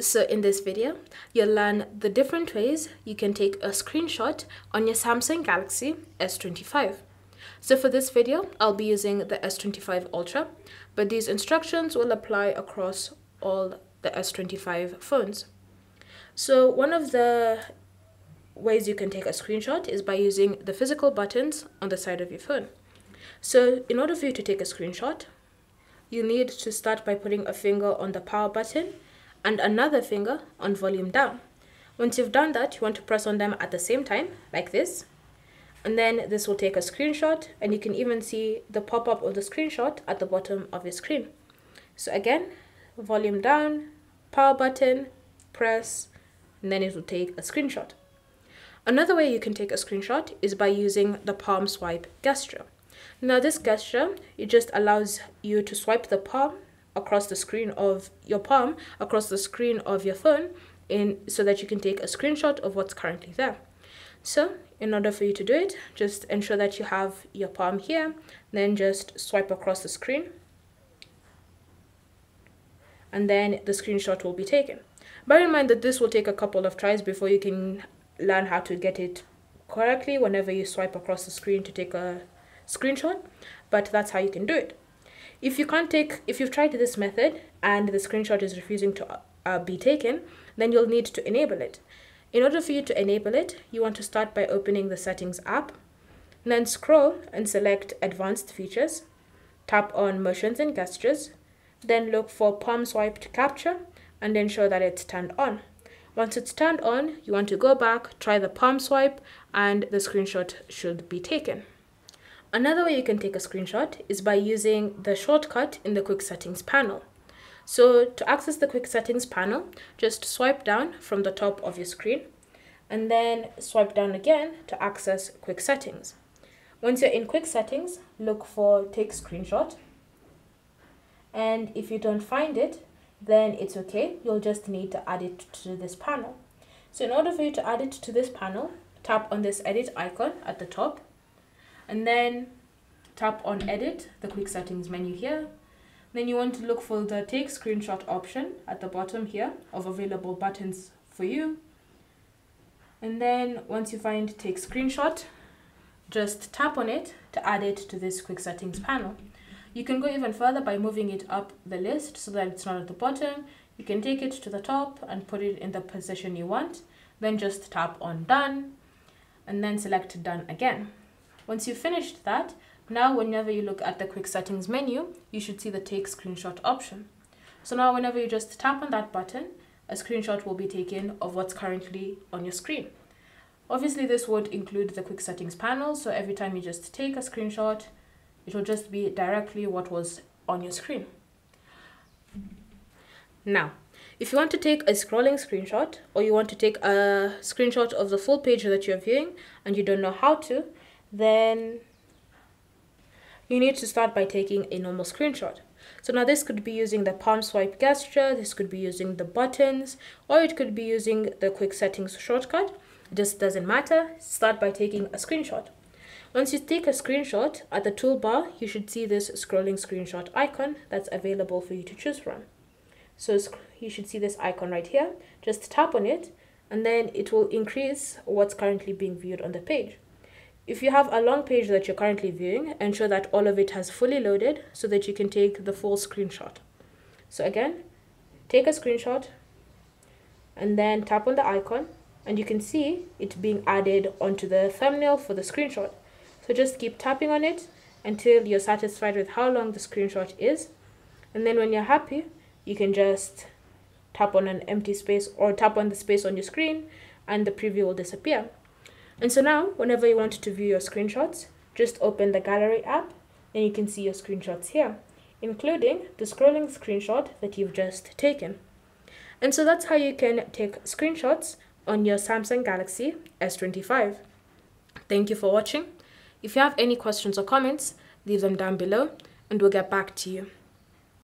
So in this video, you'll learn the different ways you can take a screenshot on your Samsung Galaxy S25. So for this video, I'll be using the S25 Ultra, but these instructions will apply across all the S25 phones. So one of the ways you can take a screenshot is by using the physical buttons on the side of your phone. So in order for you to take a screenshot, you need to start by putting a finger on the power button and another finger on volume down. Once you've done that, you want to press on them at the same time, like this. And then this will take a screenshot and you can even see the pop-up of the screenshot at the bottom of your screen. So again, volume down, power button, press, and then it will take a screenshot. Another way you can take a screenshot is by using the palm swipe gesture. Now this gesture, it just allows you to swipe the palm across the screen of your palm across the screen of your phone in so that you can take a screenshot of what's currently there. So in order for you to do it just ensure that you have your palm here then just swipe across the screen and then the screenshot will be taken. Bear in mind that this will take a couple of tries before you can learn how to get it correctly whenever you swipe across the screen to take a screenshot but that's how you can do it if you can't take, if you've tried this method and the screenshot is refusing to uh, be taken, then you'll need to enable it. In order for you to enable it, you want to start by opening the settings app, then scroll and select advanced features, tap on motions and gestures, then look for palm swipe to capture and ensure that it's turned on. Once it's turned on, you want to go back, try the palm swipe, and the screenshot should be taken. Another way you can take a screenshot is by using the shortcut in the quick settings panel. So to access the quick settings panel, just swipe down from the top of your screen and then swipe down again to access quick settings. Once you're in quick settings, look for take screenshot. And if you don't find it, then it's okay. You'll just need to add it to this panel. So in order for you to add it to this panel, tap on this edit icon at the top and then tap on edit the quick settings menu here. Then you want to look for the take screenshot option at the bottom here of available buttons for you. And then once you find take screenshot just tap on it to add it to this quick settings panel. You can go even further by moving it up the list so that it's not at the bottom. You can take it to the top and put it in the position you want. Then just tap on done and then select done again once you've finished that, now whenever you look at the quick settings menu, you should see the take screenshot option. So now whenever you just tap on that button, a screenshot will be taken of what's currently on your screen. Obviously this would include the quick settings panel, so every time you just take a screenshot, it will just be directly what was on your screen. Now, if you want to take a scrolling screenshot or you want to take a screenshot of the full page that you're viewing and you don't know how to, then you need to start by taking a normal screenshot. So now this could be using the palm swipe gesture, this could be using the buttons, or it could be using the quick settings shortcut. It just doesn't matter. Start by taking a screenshot. Once you take a screenshot, at the toolbar, you should see this scrolling screenshot icon that's available for you to choose from. So you should see this icon right here. Just tap on it, and then it will increase what's currently being viewed on the page. If you have a long page that you're currently viewing, ensure that all of it has fully loaded so that you can take the full screenshot. So again, take a screenshot and then tap on the icon and you can see it being added onto the thumbnail for the screenshot. So just keep tapping on it until you're satisfied with how long the screenshot is. And then when you're happy, you can just tap on an empty space or tap on the space on your screen and the preview will disappear. And so now, whenever you want to view your screenshots, just open the gallery app and you can see your screenshots here, including the scrolling screenshot that you've just taken. And so that's how you can take screenshots on your Samsung Galaxy S25. Thank you for watching. If you have any questions or comments, leave them down below and we'll get back to you.